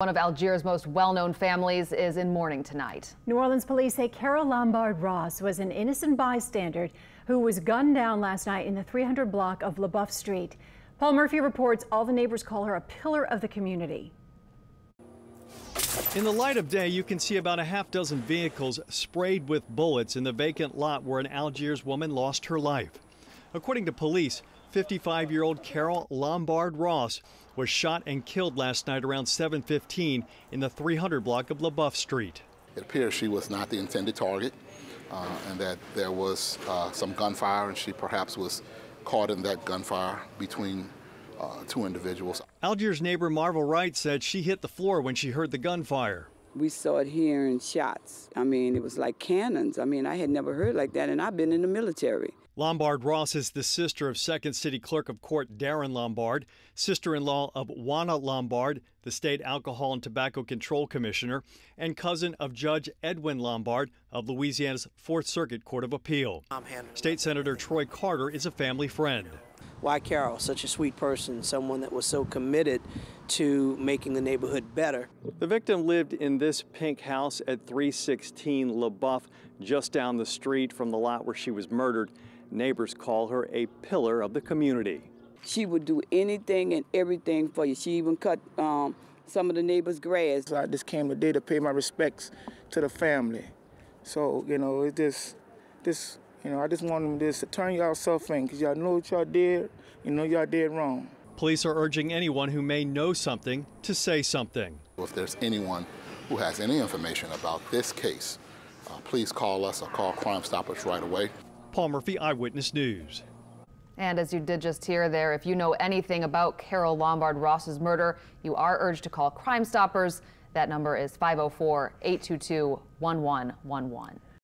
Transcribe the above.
One of Algiers' most well-known families is in mourning tonight. New Orleans police say Carol Lombard Ross was an innocent bystander who was gunned down last night in the 300 block of LeBoeuf Street. Paul Murphy reports all the neighbors call her a pillar of the community. In the light of day, you can see about a half dozen vehicles sprayed with bullets in the vacant lot where an Algiers woman lost her life. According to police, 55 year old Carol Lombard Ross was shot and killed last night around 7:15 in the 300 block of LeBoeuf Street. It appears she was not the intended target uh, and that there was uh, some gunfire and she perhaps was caught in that gunfire between uh, two individuals. Algiers neighbor Marvel Wright said she hit the floor when she heard the gunfire. We started hearing shots. I mean, it was like cannons. I mean, I had never heard like that, and I've been in the military. Lombard Ross is the sister of Second City Clerk of Court Darren Lombard, sister in law of Juana Lombard, the state Alcohol and Tobacco Control Commissioner, and cousin of Judge Edwin Lombard of Louisiana's Fourth Circuit Court of Appeal. State Senator Troy Carter is a family friend. Why Carol, such a sweet person, someone that was so committed to making the neighborhood better. The victim lived in this pink house at 316 LeBoeuf, just down the street from the lot where she was murdered. Neighbors call her a pillar of the community. She would do anything and everything for you. She even cut um, some of the neighbors' grass. I just came today to pay my respects to the family. So, you know, it just, this, you know, I just want them just to turn y'all self in because y'all know what y'all did, you know y'all did wrong. Police are urging anyone who may know something to say something. If there's anyone who has any information about this case, uh, please call us or call Crime Stoppers right away. Paul Murphy, Eyewitness News. And as you did just hear there, if you know anything about Carol Lombard Ross's murder, you are urged to call Crime Stoppers. That number is 504 822 1111.